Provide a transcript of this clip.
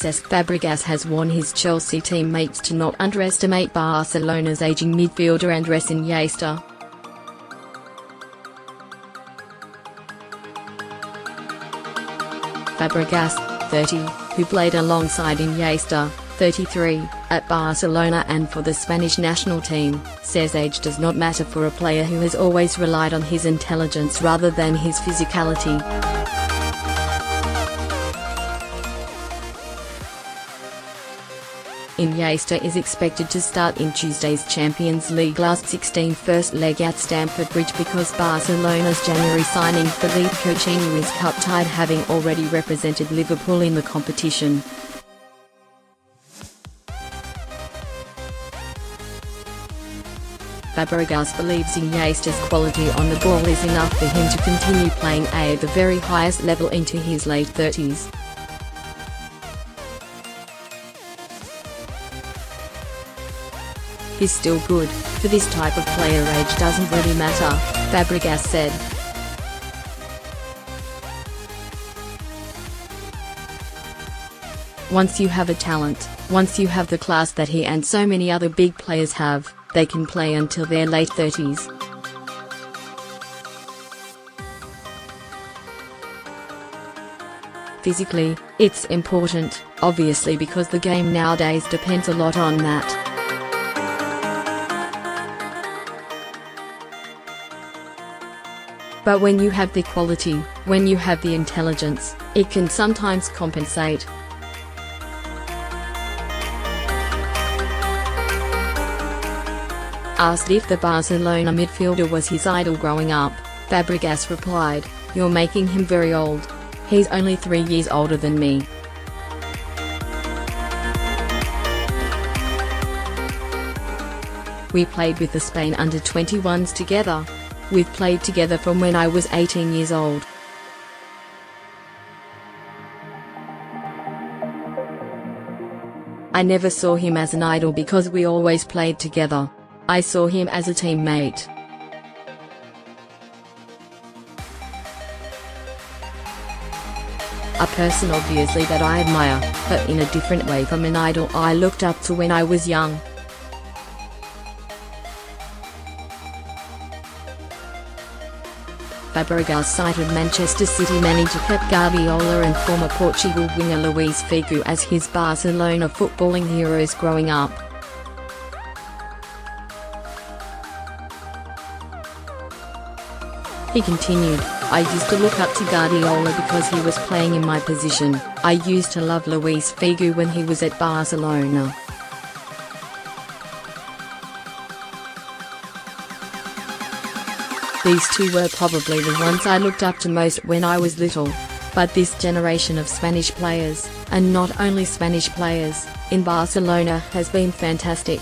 Cesc Fabregas has warned his Chelsea teammates to not underestimate Barcelona's aging midfielder Andres Iniesta. Fabregas, 30, who played alongside Iniesta, 33, at Barcelona and for the Spanish national team, says age does not matter for a player who has always relied on his intelligence rather than his physicality. Iniesta is expected to start in Tuesday's Champions League last 16 first leg at Stamford Bridge because Barcelona's January signing Philippe Coutinho is cup-tied having already represented Liverpool in the competition. Fabregas believes Iniesta's quality on the ball is enough for him to continue playing at the very highest level into his late 30s. He's still good, for this type of player age doesn't really matter, Fabregas said. Once you have a talent, once you have the class that he and so many other big players have, they can play until their late 30s. Physically, it's important, obviously because the game nowadays depends a lot on that. But when you have the quality, when you have the intelligence, it can sometimes compensate. Asked if the Barcelona midfielder was his idol growing up, Fabregas replied, You're making him very old. He's only three years older than me. We played with the Spain under-21s together, We've played together from when I was 18 years old. I never saw him as an idol because we always played together. I saw him as a teammate. A person obviously that I admire, but in a different way from an idol I looked up to when I was young. Fabregas cited Manchester City manager Pep Guardiola and former Portugal winger Luis Figo as his Barcelona footballing heroes growing up. He continued, I used to look up to Guardiola because he was playing in my position, I used to love Luis Figo when he was at Barcelona. These two were probably the ones I looked up to most when I was little. But this generation of Spanish players, and not only Spanish players, in Barcelona has been fantastic.